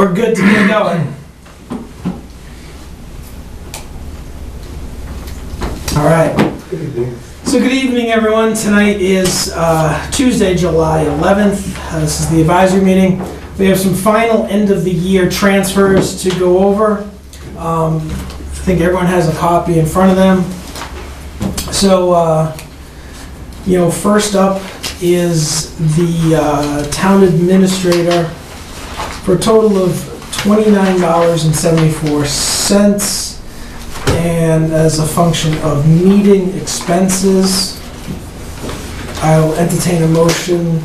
We're good to get going. All right. So good evening, everyone. Tonight is uh, Tuesday, July 11th. Uh, This is the advisory meeting. We have some final end-of-the-year transfers to go over. Um, I think everyone has a copy in front of them. So, uh, you know, first up is the uh, town administrator for a total of $29.74. And as a function of meeting expenses, I'll entertain a motion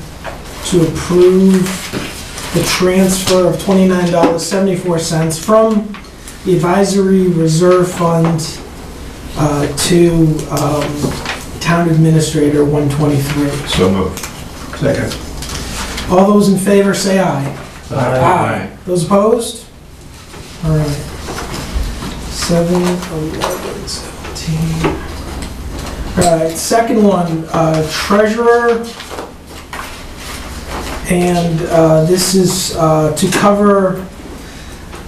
to approve the transfer of $29.74 from the advisory reserve fund uh, to um, town administrator 123. So moved. Second. All those in favor say aye. Those opposed? All right. Seven, eleven, seventeen. All right, second one, uh, treasurer. And uh, this is uh, to cover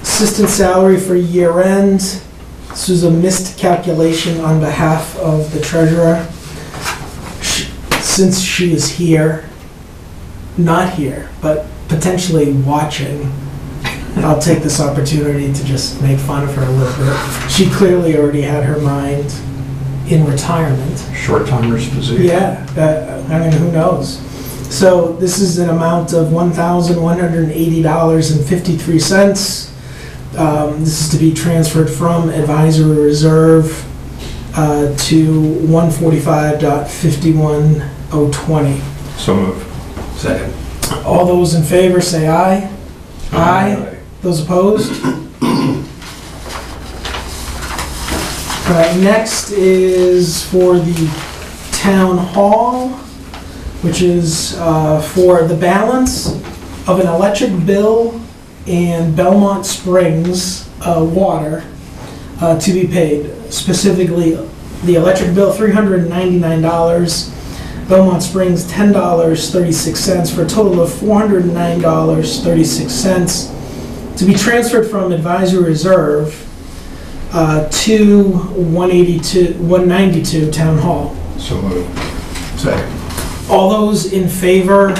assistant salary for year end. This was a missed calculation on behalf of the treasurer. Sh- Since she is here, not here, but potentially watching, I'll take this opportunity to just make fun of her a little bit. She clearly already had her mind in retirement. Short timers position. Yeah, that, I mean, who knows? So this is an amount of one thousand one hundred and eighty dollars and fifty-three cents. Um, this is to be transferred from advisory reserve, uh, to one forty-five dot fifty-one oh twenty. So moved. Second. All those in favor say aye. Aye. Those opposed? All right, next is for the town hall, which is uh, for the balance of an electric bill and Belmont Springs uh, water uh, to be paid. Specifically, the electric bill, $399, Belmont Springs, $10.36, for a total of $409.36 to be transferred from advisory reserve uh, to 182, 192 Town Hall. So moved. Second. All those in favor,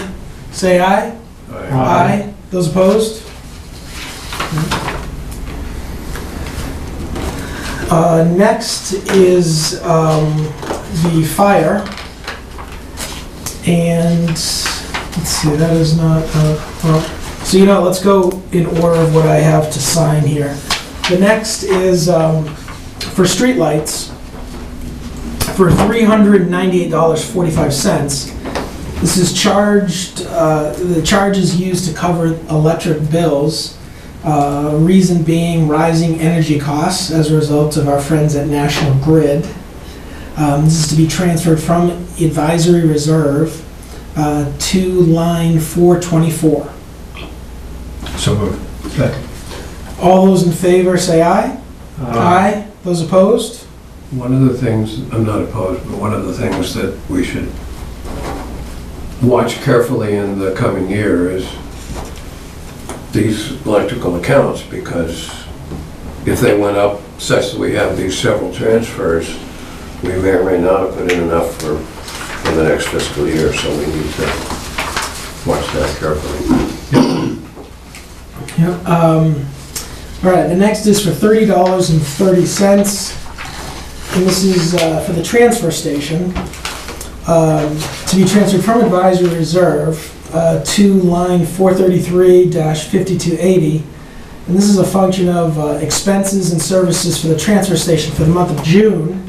say aye. Aye. Those opposed? Uh, Next is um, the fire. And, let's see, that is not, uh, well, so you know, let's go in order of what I have to sign here. The next is um, for streetlights for $398.45. This is charged, uh, the charge is used to cover electric bills. uh, Reason being rising energy costs as a result of our friends at National Grid. Um, This is to be transferred from advisory reserve uh, to line 424. So moved. Second. All those in favor say aye. Aye. Those opposed? One of the things, I'm not opposed, but one of the things that we should watch carefully in the coming year is these electrical accounts, because if they went up such that we have these several transfers, we may or may not have put in enough for, for the next fiscal year, so we need to watch that carefully. Yep. Um, all right, the next is for thirty dollars and thirty cents. And this is, uh, for the transfer station, um, to be transferred from advisory reserve, uh, to line four thirty-three fifty-two eighty. And this is a function of, uh, expenses and services for the transfer station for the month of June.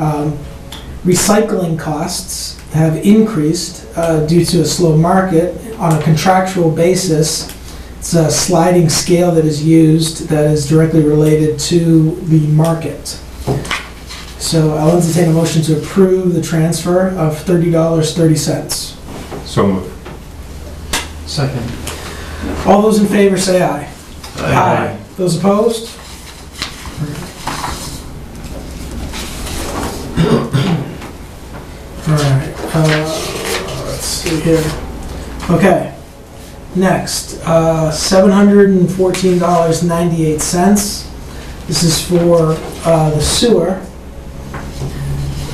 Um, Recycling costs have increased, uh, due to a slow market on a contractual basis. It's a sliding scale that is used that is directly related to the market. So I'll entertain a motion to approve the transfer of thirty dollars, thirty cents. So moved. Second. All those in favor say aye. Those opposed? All right, uh, let's see here. Okay. next, uh, $714.98. This is for uh, the sewer.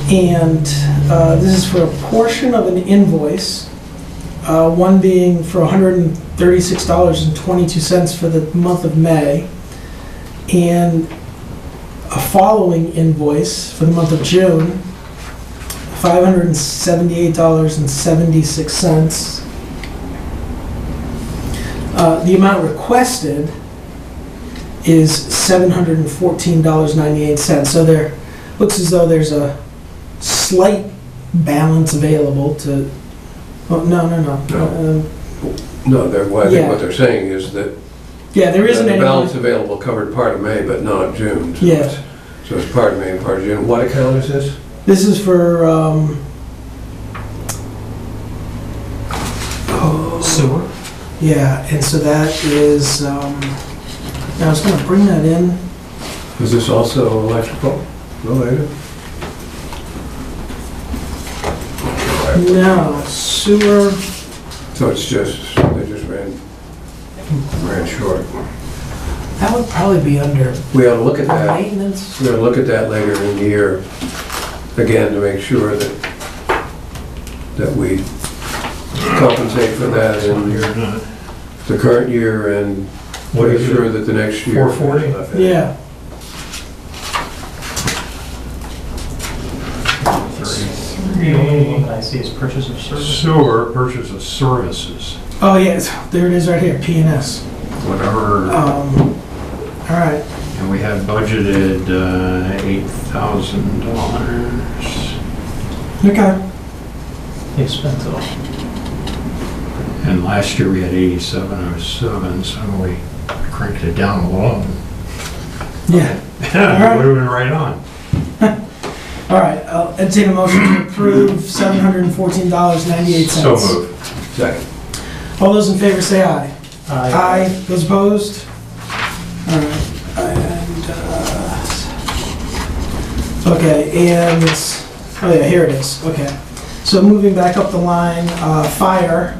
And uh, this is for a portion of an invoice, uh, one being for $136.22 for the month of May, and a following invoice for the month of June, $578.76. Uh, The amount requested is $714.98. So there, looks as though there's a slight balance available to, oh, no, no, no. No. Um, No, they're, what I think Yeah. what they're saying is that Yeah, there isn't the balance available covered part of May, but not June. So Yeah. it's- So it's part of May and part of June. What account is this? This is for, um... Sewer? Yeah, and so that is, um, I was gonna bring that in. Is this also electrical related? No, sewer, So it's just, they just ran, ran short. that would probably be under We ought to look at that. maintenance. We're gonna look at that later in the year, again, to make sure that, that we compensate for that in You're the current year and What make is sure it? that the next year. 440? Yeah, The only one that I see is purchase of service. Sewer purchase of services, oh yes, there it is right here, P and S. whatever, Um, all right, and we have budgeted uh, eight thousand dollars. okay. They spent all. And last year we had eighty-seven oh seven, so we cranked it down a little. Yeah, Yeah, we were right on. all right, I'll entertain a motion to approve seven hundred and fourteen dollars ninety-eight So cents. moved. Second. All those in favor say aye. Aye. Aye. Those opposed? All right, and, uh, okay, and oh yeah, here it is, okay. So moving back up the line, uh, fire,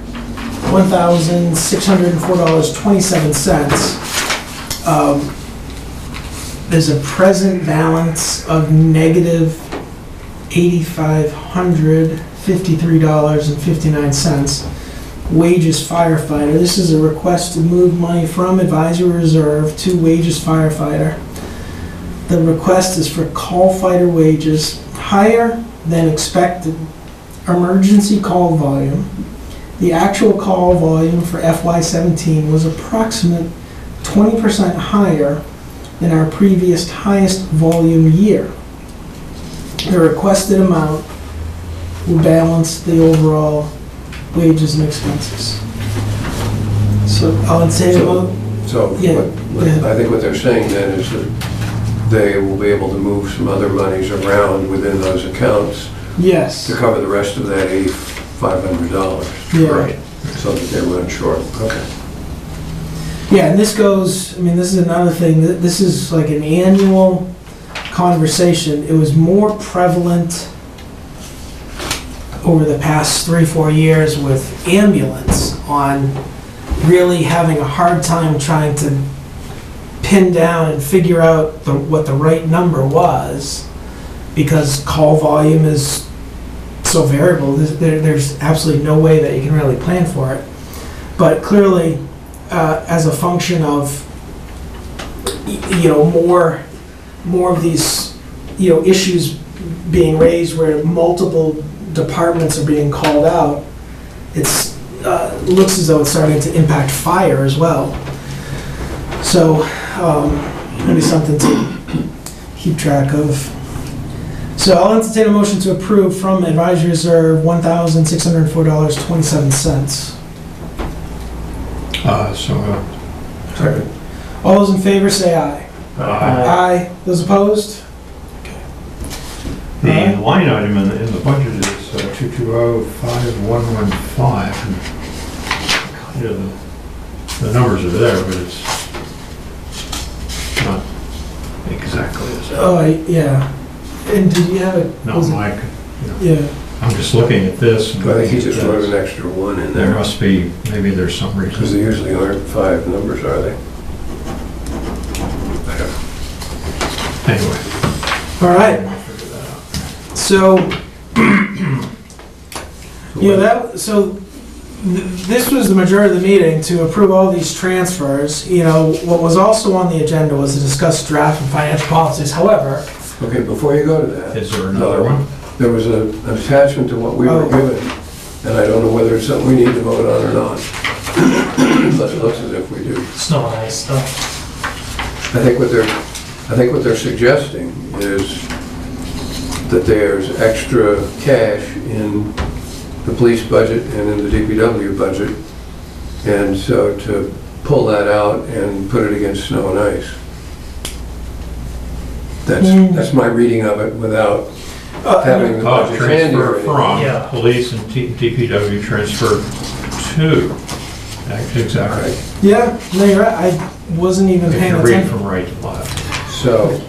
one thousand six hundred and four dollars twenty-seven cents. Um, There's a present balance of negative eighty-five hundred fifty-three dollars and fifty-nine cents wages firefighter. This is a request to move money from advisory reserve to wages firefighter. The request is for call fighter wages higher than expected emergency call volume. The actual call volume for FY17 was approximate 20% higher than our previous highest volume year. The requested amount will balance the overall wages and expenses. So I'll say, a mo- So Yeah, what- what-. I think what they're saying then is that they will be able to move some other monies around within those accounts yes, to cover the rest of that eighty-five hundred dollars. yeah. So that they run short. Okay. Yeah, and this goes, I mean, this is another thing, th- this is like an annual conversation. It was more prevalent over the past three, four years with ambulance on really having a hard time trying to pin down and figure out the, what the right number was because call volume is so variable. There's, there, there's absolutely no way that you can really plan for it. But clearly, uh, as a function of, you know, more, more of these, you know, issues being raised where multiple departments are being called out, it's, uh, looks as though it's starting to impact fire as well. So, um, maybe something to keep track of. So I'll entertain a motion to approve from advisory reserve one thousand six hundred and four dollars twenty-seven cents. Uh, so moved. Second. All those in favor say aye. Aye. Those opposed? The line item in the, in the budget is uh, two-two-oh-five-one-one-five. Kind of, the- the numbers are there, but it's not exactly as, Oh, I- yeah. And did you have a? not was it- like, Yeah. I'm just looking at this. and I think he just wrote an extra one in There there, must be, maybe there's some reason. because reason. they usually aren't five numbers, are they? Anyway. All right, we'll figure that out. so, you know, that, so th- this was the majority of the meeting to approve all these transfers. You know, what was also on the agenda was to discuss draft and financial policies. However, Okay, before you go to that, Is there another one? there was a- an attachment to what we were Oh. given, and I don't know whether it's something we need to vote on or not. But it looks as if we do. Snow and ice stuff. I think what they're, I think what they're suggesting is that there's extra cash in the police budget and in the DPW budget, and so to pull that out and put it against snow and ice. That's, Hmm. that's my reading of it without uh, having the budget handy transfer from Yeah. police and T- DPW transfer to. Exactly. Right, yeah, no, you're right. I wasn't even If paying you read from right to left. so,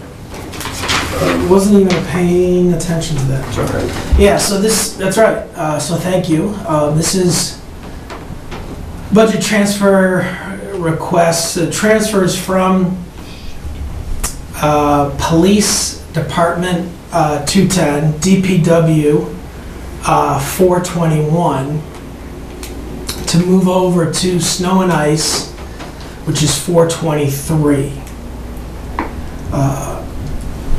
Wasn't even paying attention to that. right. Yeah, so this, that's right, uh, so thank you. Uh, this is budget transfer requests, uh, transfers from, uh, Police Department, uh, two-ten, DPW, uh, four-twenty-one, to move over to Snow and Ice, which is four-twenty-three. Uh,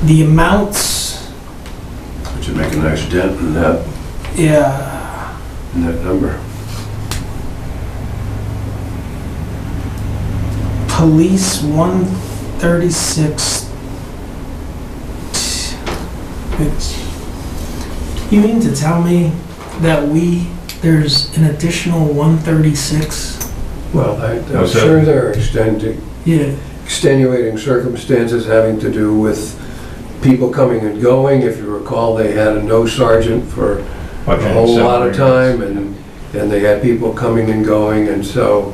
The amounts, Which would make a nice dent in that, yeah, in that number. Police one thirty-six. You mean to tell me that we, there's an additional one thirty-six? Well, I- I'm What's that? sure there are extending, Yeah, extenuating circumstances having to do with people coming and going. If you recall, they had a no sergeant for a whole lot of time, and, and they had people coming and going, and so,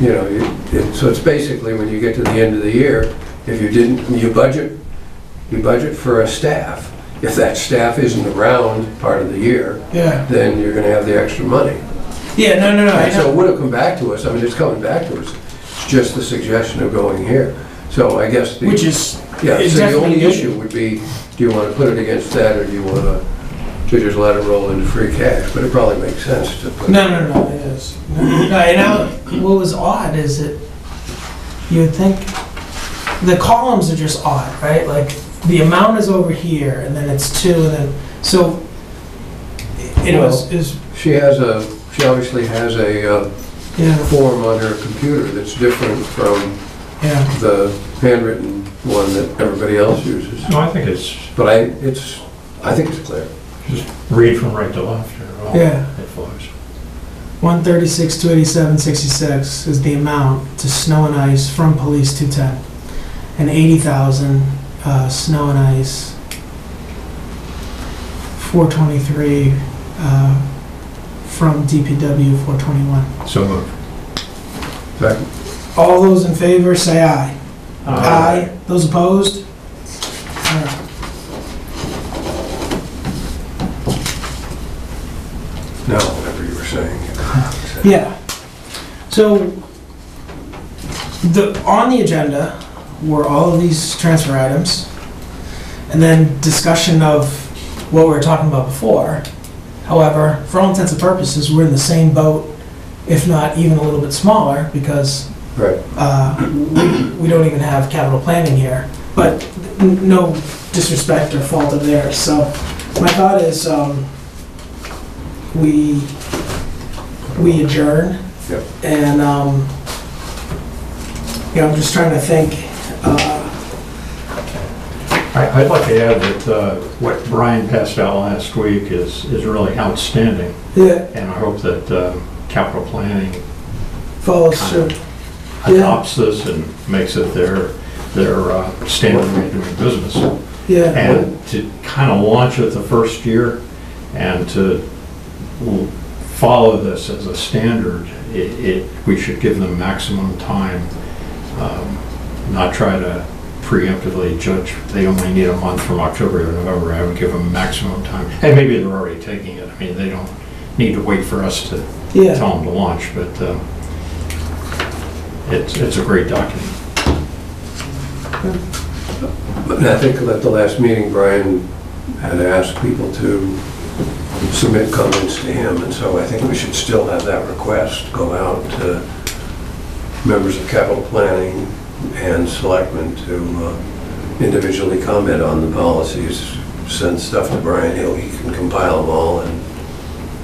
you know, you- it- so it's basically, when you get to the end of the year, if you didn't, you budget, you budget for a staff. If that staff isn't around part of the year, yeah, then you're gonna have the extra money. yeah, no, no, no, I And so it know. would have come back to us, I mean, it's coming back to us. It's just the suggestion of going here. So I guess the. Which is, Yeah, so the only issue would be, do you want to put it against that, or do you want to, just let it roll into free cash? But it probably makes sense to put. no, no, no, it is. No, and I, what was odd is that you would think, the columns are just odd, right? Like, the amount is over here, and then it's two, and then, so, it was, is, She has a, she obviously has a uh, yeah, form on her computer that's different from yeah. the handwritten one that everybody else uses. No, I think it's, But I, it's, I think it's clear. just read from right to left here. All Yeah. It flows. One thirty-six, two eighty-seven, sixty-six is the amount to snow and ice from police two ten. And eighty thousand, uh, snow and ice. Four twenty-three, uh, from DPW four twenty-one. So moved. Second. All those in favor, say aye. Uh, Aye. Those opposed? Now, whatever you were saying. Yeah. So, the, on the agenda were all of these transfer items, and then discussion of what we were talking about before. However, for all intents and purposes, we're in the same boat, if not even a little bit smaller, because Right. uh, we we don't even have capital planning here. But n- no disrespect or fault of theirs. So my thought is, um, we, we adjourn. Yep. And, um, you know, I'm just trying to think, uh, I- I'd like to add that uh, what Brian passed out last week is, is really outstanding, yeah, and I hope that uh, capital planning follows kind suit. of Yeah. Adopts this and makes it their, their uh, standard way of doing business. Yeah, And to kind of launch it the first year and to follow this as a standard, it, it, we should give them maximum time, um, not try to preemptively judge, they only need a month from October to November, I would give them maximum time. And maybe they're already taking it, I mean, they don't need to wait for us to Yeah, tell them to launch, but um, it's, it's a great document. And I think at the last meeting, Brian had asked people to submit comments to him, and so I think we should still have that request go out to members of capital planning and selectmen to uh, individually comment on the policies, send stuff to Brian, he'll, he can compile them all and,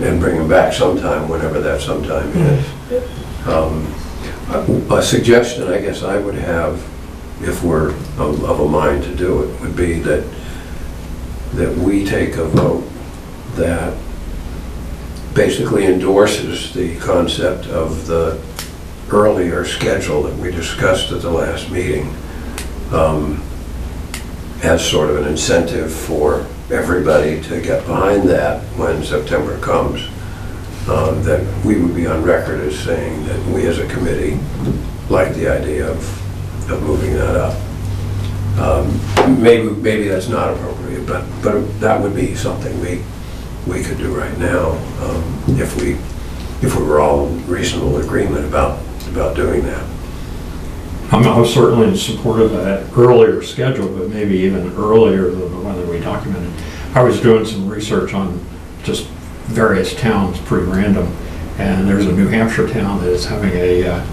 and bring them back sometime, whenever that sometime is. Um, A suggestion, I guess I would have, if we're of of a mind to do it, would be that, that we take a vote that basically endorses the concept of the earlier schedule that we discussed at the last meeting um, as sort of an incentive for everybody to get behind that when September comes. Uh, That we would be on record as saying that we as a committee like the idea of, of moving that up. Um, Maybe, maybe that's not appropriate, but, but that would be something we, we could do right now, um, if we, if we were all in reasonable agreement about, about doing that. I'm I'm certainly in support of that earlier schedule, but maybe even earlier than the one that we documented. I was doing some research on just various towns, pretty random, and there's a New Hampshire town that is having a uh,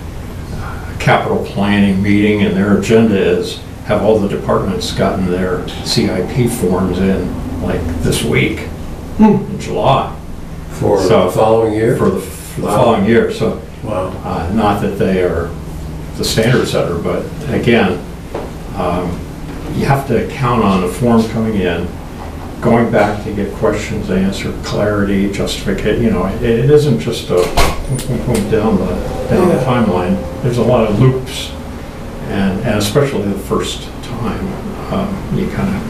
capital planning meeting, and their agenda is have all the departments gotten their CIP forms in, like, this week, Hmm. in July, For So- the following year? for the for the following year, so Wow. uh, Not that they are the standard setter, but again, um, you have to count on a form coming in, going back to get questions answered, clarity, justification, you know, it it isn't just a boom, boom, boom, down the, down the timeline. There's a lot of loops, and, and especially the first time, um, you kind of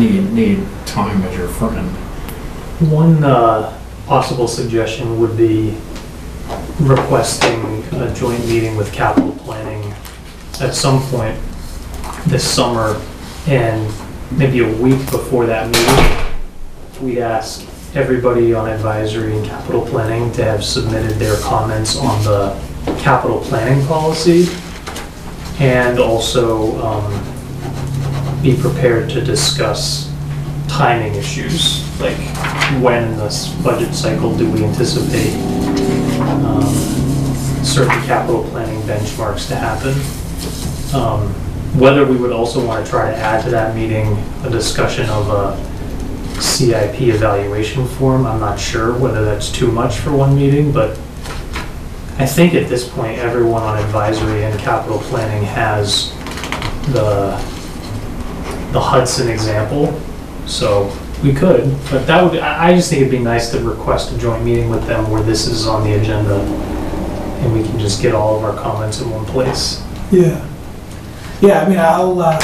need, need time as your friend. One uh, possible suggestion would be requesting a joint meeting with capital planning at some point this summer, and maybe a week before that meeting, we'd ask everybody on advisory and capital planning to have submitted their comments on the capital planning policy, and also um, be prepared to discuss timing issues, like when in this budget cycle do we anticipate um, certain capital planning benchmarks to happen? Um, Whether we would also want to try to add to that meeting a discussion of a CIP evaluation form, I'm not sure whether that's too much for one meeting, but I think at this point, everyone on advisory and capital planning has the, the Hudson example, so we could, but that would, I, just think it'd be nice to request a joint meeting with them where this is on the agenda and we can just get all of our comments in one place. yeah. Yeah, I mean, I'll, uh,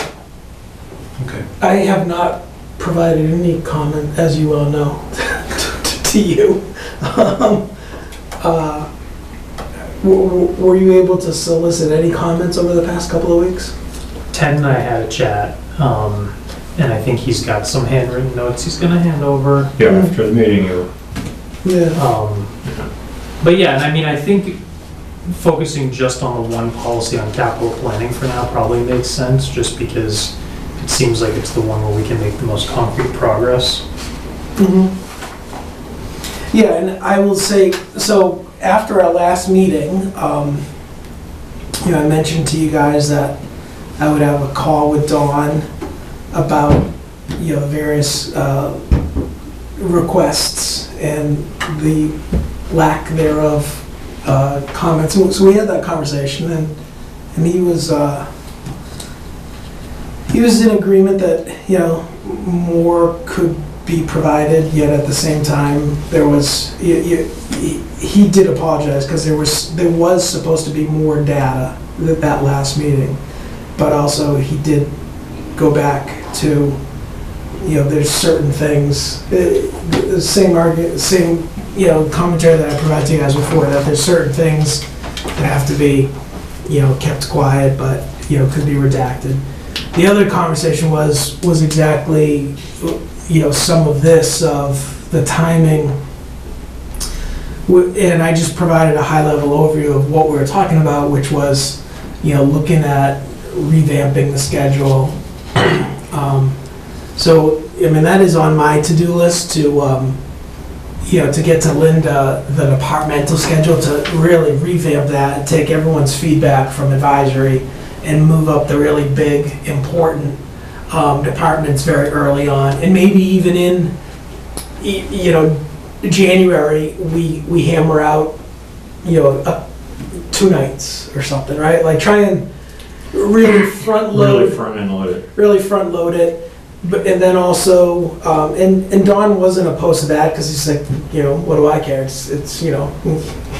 Okay. I have not provided any comment, as you well know, to you. Um, uh, w- w- Were you able to solicit any comments over the past couple of weeks? Ted and I had a chat, um, and I think he's got some handwritten notes he's gonna hand over. Yeah, after the meeting, you're Yeah. Um, But yeah, and I mean, I think focusing just on the one policy on capital planning for now probably makes sense, just because it seems like it's the one where we can make the most concrete progress. Mhm. Yeah, and I will say, so after our last meeting, um, you know, I mentioned to you guys that I would have a call with Don about, you know, various uh, requests and the lack thereof uh, comments. So we had that conversation and, and he was, uh, he was in agreement that, you know, more could be provided, yet at the same time, there was, he he did apologize, because there was, there was supposed to be more data at that last meeting, but also he did go back to, you know, there's certain things, eh, the same argument, same, you know, commentary that I provided to you guys before, that there's certain things that have to be, you know, kept quiet, but, you know, could be redacted. The other conversation was, was exactly, you know, some of this, of the timing. And I just provided a high-level overview of what we were talking about, which was, you know, looking at revamping the schedule. Um, So, I mean, that is on my to-do list to, um, you know, to get to Linda, the departmental schedule, to really revamp that, and take everyone's feedback from advisory and move up the really big, important um, departments very early on, and maybe even in, y- you know, January, we, we hammer out, you know, uh, two nights or something, right? Like try and really front load, Really front end loaded. really front load it. But, and then also, um, and, and Don wasn't opposed to that, because he's like, you know, what do I care? It's, it's, you know,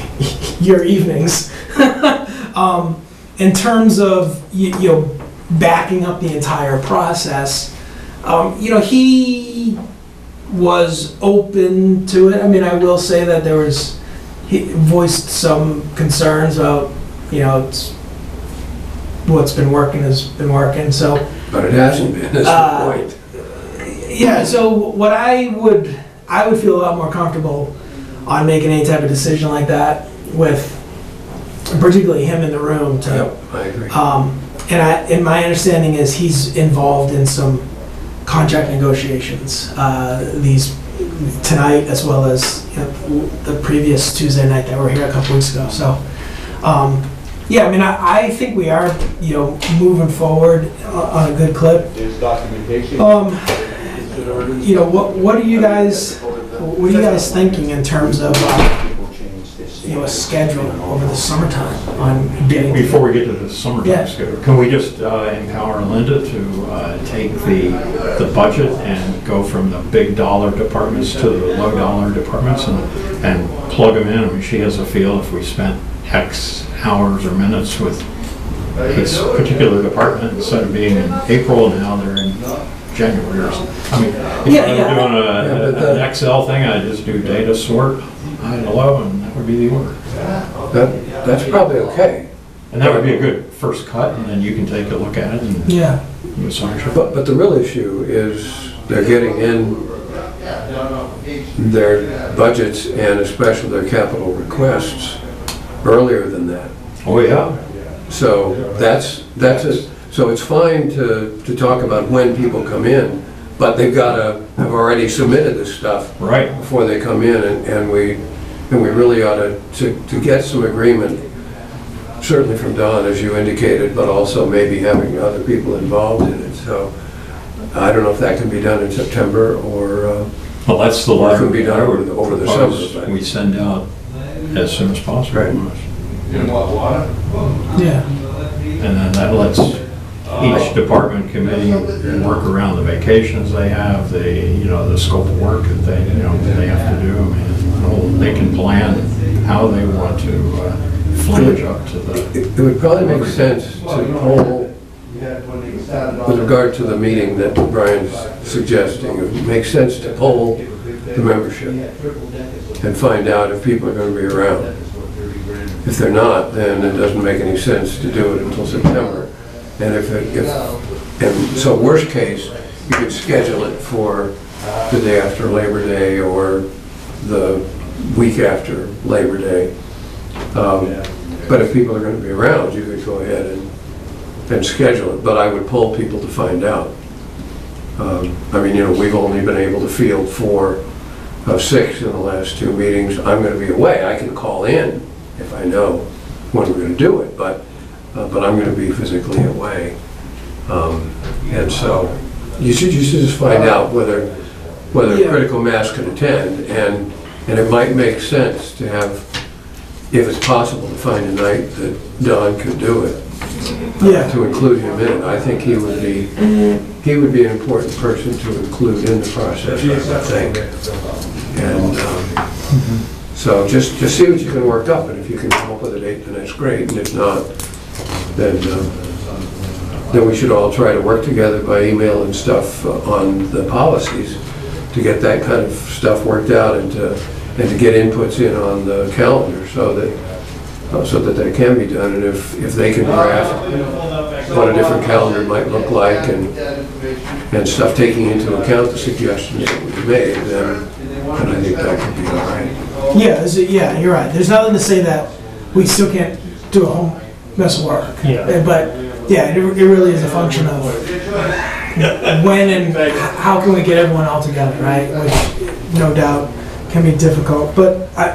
your evenings. Um, in terms of, you, you know, backing up the entire process, um, you know, he was open to it. I mean, I will say that there was, he voiced some concerns about, you know, what's been working has been working, so. But it hasn't been, that's Uh, point. Yeah, so what I would, I would feel a lot more comfortable on making any type of decision like that with particularly him in the room to, Yep, I agree. um, and I, and my understanding is he's involved in some contract negotiations, uh, these, tonight as well as, you know, the previous Tuesday night that we're here a couple weeks ago, so. Um, yeah, I mean, I, I think we are, you know, moving forward on on a good clip. There's documentation. Um, you know, what, what are you guys, what are you guys thinking in terms of, uh, you know, a schedule over the summertime on getting? Before we get to the Yeah. summertime schedule, can we just uh, empower Linda to uh, take the, the budget and go from the big dollar departments to the low dollar departments and, and plug them in? I mean, she has a feel if we spent X hours or minutes with a s- particular department instead of being in April, now they're in January or something. I mean, if Yeah, I yeah. were doing Yeah, a- but an the- Excel thing, I'd just do data sort, high and low, and that would be the order. That, that's probably okay. And that would be a good first cut, and then you can take a look at it and Yeah, massage it. But, but the real issue is they're getting in their budgets and especially their capital requests earlier than that. Oh, yeah. So that's, that's it. So it's fine to, to talk about when people come in, but they've got to have already submitted this stuff Right. before they come in, and, and we, and we really ought to, to, to get some agreement, certainly from Don, as you indicated, but also maybe having other people involved in it, so I don't know if that can be done in September, or, uh, Well, that's the Or it letter could be done over the- over the summer, but- we send out as soon as possible. Right. In what, water? yeah, And then that lets each department committee work around the vacations they have, the, you know, the scope of work that they, you know, that they have to do. I mean, They can plan how they want to uh, flange up to the, it it would probably make sense to poll, with regard to the meeting that Brian's suggesting, it would make sense to poll the membership and find out if people are gonna be around. If they're not, then it doesn't make any sense to do it until September. And if, it- if, and so worst case, you could schedule it for the day after Labor Day or the week after Labor Day. Um, But if people are gonna be around, you could go ahead and, and schedule it, but I would poll people to find out. Um, I mean, you know, we've only been able to field four of six in the last two meetings. I'm gonna be away, I can call in if I know when we're gonna do it, but, uh, but I'm gonna be physically away. Um, And so, you should, you should just find out whether, whether Yeah. critical mass can attend, and, and it might make sense to have, if it's possible, to find a night that Don could do it, yeah, to include him in it. I think he would be, he would be an important person to include in the process, I would think. And um, so just, just see what you can work up, and if you can come up with a date, then that's great, and if not, then, um, then we should all try to work together by email and stuff uh, on the policies to get that kind of stuff worked out and to, and to get inputs in on the calendar so that, uh, so that that can be done, and if, if they can draft what a different calendar might look like and, and stuff taking into account the suggestions that we made, then, then I think that could be all right. Yeah, is yeah, you're right. There's nothing to say that we still can't do a home mess of work. Yeah. Uh, But, yeah, it, it really is a function of when and how can we get everyone all together, right? Which, no doubt, can be difficult, but I,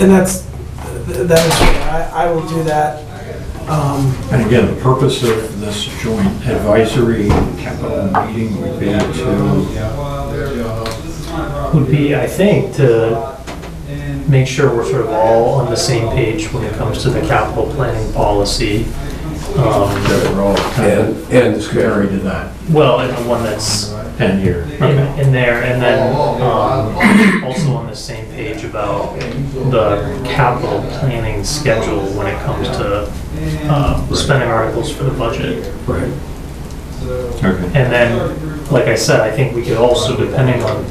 and that's, that is, I, I will do that. Um, And again, the purpose of this joint advisory capital meeting would be to, would be, I think, to make sure we're sort of all on the same page when it comes to the capital planning policy. Um, that we're all kind And, of and the schedule. married to that, Well, and the one that's and here. in, in there, and then um, also on the same page about the capital planning schedule when it comes to uh, spending articles for the budget. Right. Okay. And then, like I said, I think we could also, depending on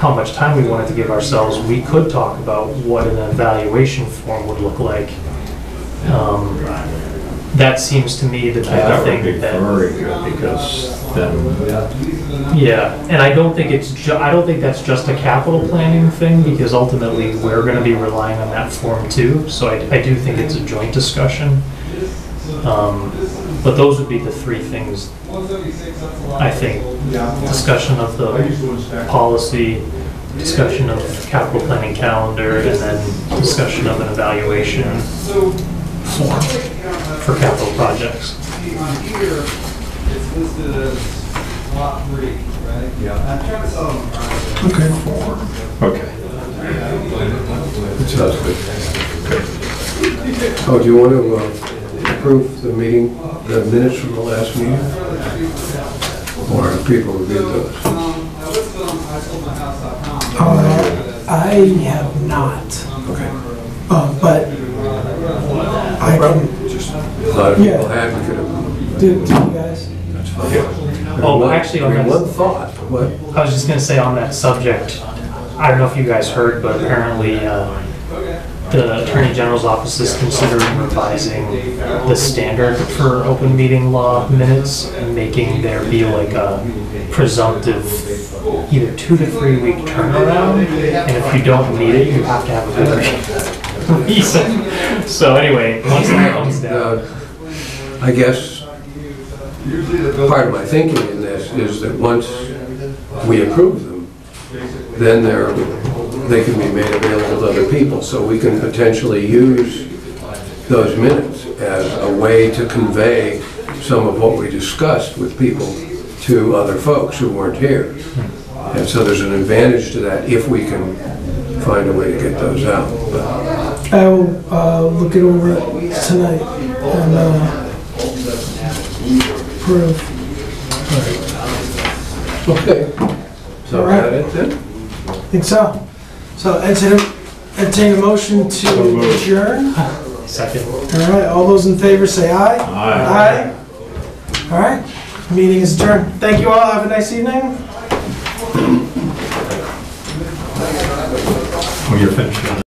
how much time we wanted to give ourselves, we could talk about what an evaluation form would look like. Um, That seems to me the type That of would be thing that, very good, because then, yeah, and I don't think it's ju, I don't think that's just a capital planning thing, because ultimately, we're gonna be relying on that form too, so I, I do think it's a joint discussion. Um, But those would be the three things, I think, discussion of the policy, discussion of capital planning calendar, and then discussion of an evaluation form for capital projects. Here, it's listed as lot three, right? Yeah. I'm trying to sell them. okay. okay. That sounds good. Oh, do you want to uh, approve the meeting, the minutes from the last meeting? Or have people reviewed those? Um, I listed on isoldmyhouse.com. Uh, I have not, Okay. uh, but I can, A lot of people Yeah. had, we could have, do, do you guys? that's fine. Oh, One- actually, on that- One thought, what? I was just gonna say on that subject, I don't know if you guys heard, but apparently, uh, the Attorney General's office is considering revising the standard for open meeting law minutes and making there be like a presumptive either two to three week turnaround, and if you don't meet it, you have to have a good reason. So anyway, once that comes down, Uh, I guess part of my thinking in this is that once we approve them, then they're, they can be made available to other people, so we can potentially use those minutes as a way to convey some of what we discussed with people to other folks who weren't here. And so there's an advantage to that if we can find a way to get those out. But I will, uh, look it over tonight and, uh, approve. Okay. So is that it then? Think so. So entertain, entertain a motion to adjourn. second. All right, all those in favor say aye. Aye. Aye. All right, meeting is adjourned. Thank you all, have a nice evening. When you're finished.